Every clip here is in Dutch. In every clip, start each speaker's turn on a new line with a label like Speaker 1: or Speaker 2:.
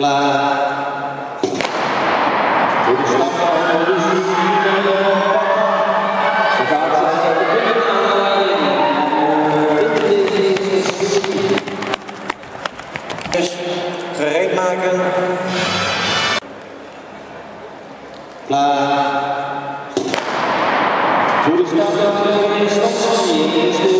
Speaker 1: Klaar. Van zou de. Dus gereed maken. Klaar. de slag van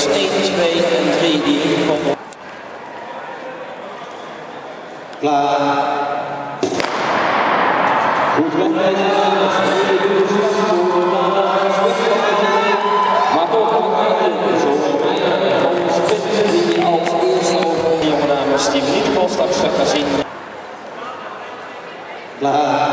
Speaker 1: plaats 1, 2 en 3 die ingekomen Klaar. Goed wegwezen, dat is. Maar ook die als over jonge namens die niet gaan zien. Klaar.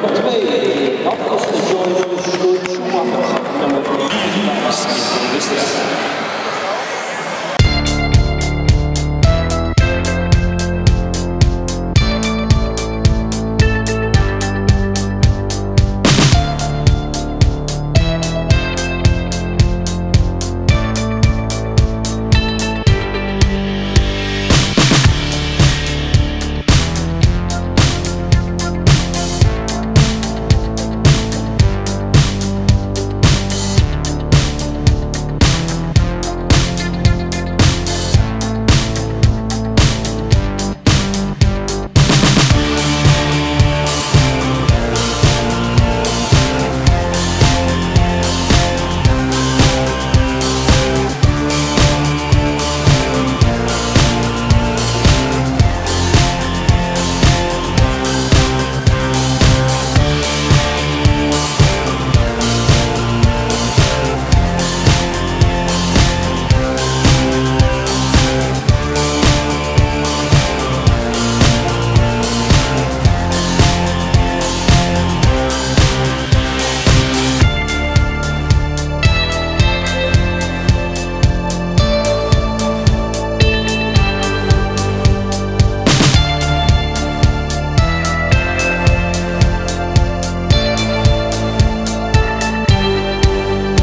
Speaker 1: Nummer 2, dat is de Joy Schumacher, nummer 4.